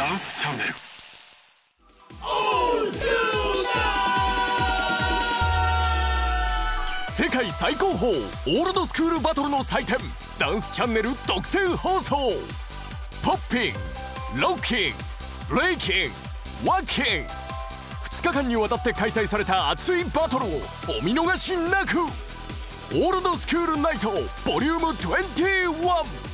ダンスチャンネル。世界最高峰オールドスクールバトルの祭典ダンスチャンネル独占放送。ポッピンロッキンレイキンワッキン。2日間にわたって開催された熱いバトルをお見逃しなく。オールドスクールナイトボリューム21